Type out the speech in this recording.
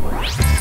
Bye.